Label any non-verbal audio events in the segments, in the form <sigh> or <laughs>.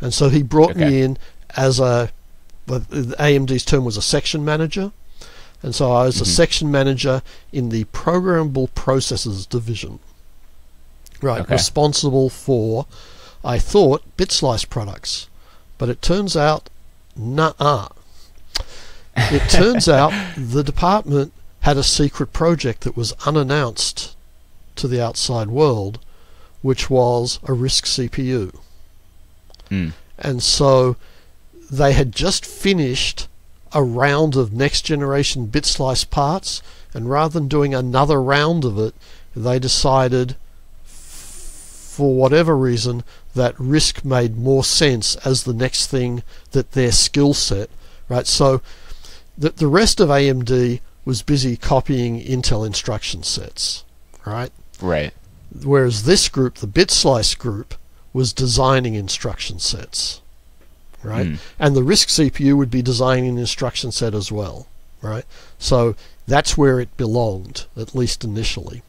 And so he brought Okay. me in as a, well, the AMD's term was a section manager. And so I was a mm-hmm. section manager in the programmable processors division. Right, Okay. responsible for, I thought, bit slice products. But it turns out, nah. It turns <laughs> out the department had a secret project that was unannounced to the outside world, which was a RISC CPU. Mm. And so they had just finished a round of next generation bit slice parts, and rather than doing another round of it, they decided, for whatever reason, that RISC made more sense as the next thing that their skill set, right? So the, the rest of AMD was busy copying Intel instruction sets, right? Right. Whereas this group, the bit slice group, was designing instruction sets, right? Mm. And the RISC CPU would be designing an instruction set as well, right? So that's where it belonged, at least initially.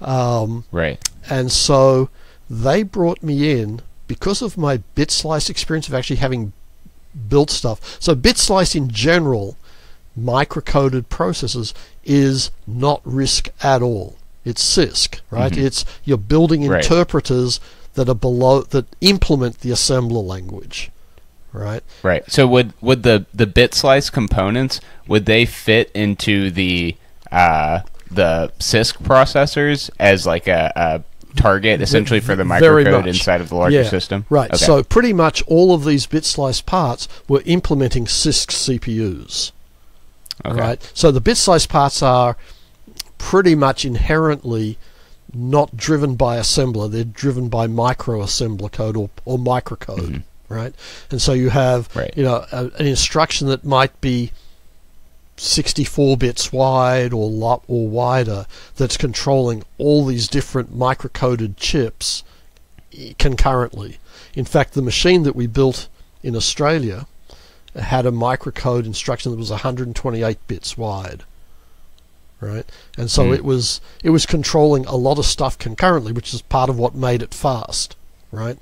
Um, Right. and so they brought me in because of my bit slice experience of actually having built stuff. So bit slice in general, microcoded processors is not RISC at all. It's CISC, right? Mhm. It's you're building Right. That are below that implement the assembler language, right? Right. So would would the the bit slice components would they fit into the uh, the CISC processors as like a, a target essentially for the microcode inside of the larger Yeah, system? Right. Okay. So pretty much all of these bit slice parts were implementing CISC CPUs. okay. Right. So the bit slice parts are pretty much inherently not driven by assembler. They're driven by microassembler code or, or microcode. Mm-hmm. Right. And so you have Right. you know a, an instruction that might be 64 bits wide or lot or wider that's controlling all these different microcoded chips eh, concurrently. In fact, the machine that we built in Australia had a microcode instruction that was 128 bits wide. Right? And so Hmm. it was it was controlling a lot of stuff concurrently, which is part of what made it fast, right?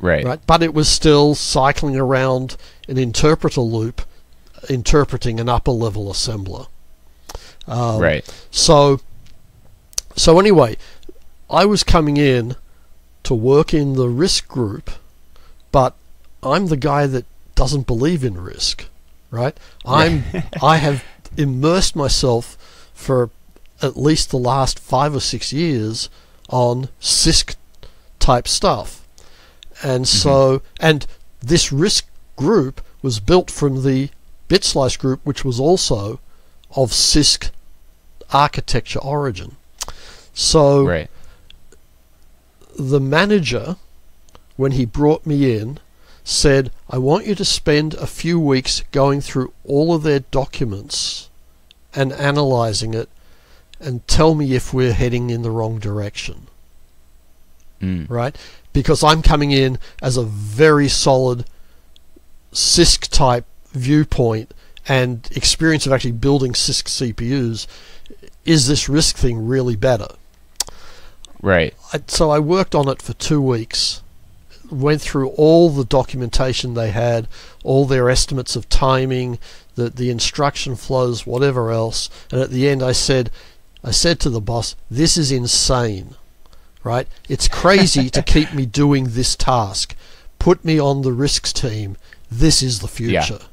Right. right? But it was still cycling around an interpreter loop, interpreting an upper level assembler. Um, Right. So, so anyway, I was coming in to work in the RISC group, but I'm the guy that doesn't believe in RISC, right? I'm I have immersed myself for at least the last five or six years on CISC type stuff. And mm-hmm. so, and this RISC group was built from the BitSlice group, which was also of CISC architecture origin. So Right. the manager, when he brought me in, said, I want you to spend a few weeks going through all of their documents and analyzing it and tell me if we're heading in the wrong direction. Mm. right? Because I'm coming in as a very solid CISC type viewpoint and experience of actually building CISC CPUs. Is this RISC thing really better? Right. I, so I worked on it for two weeks, went through all the documentation they had, all their estimates of timing, the the instruction flows, whatever else, and at the end I said, I said to the boss, "This is insane, right? It's crazy to <laughs> keep me doing this task. Put me on the risks team. This is the Yeah. future."